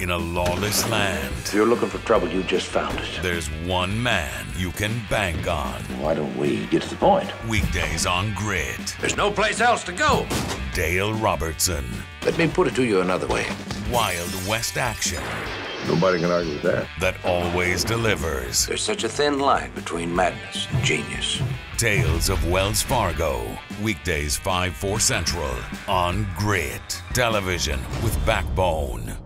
In a lawless land, If you're looking for trouble, you just found it. there's one man you can bank on. Why don't we get to the point? Weekdays on Grit. There's no place else to go. Dale Robertson. Let me put it to you another way. Wild West action Nobody can argue with that. that always delivers. There's such a thin line between madness and genius. Tales of Wells Fargo. Weekdays 5 4 Central on Grit. Television with backbone.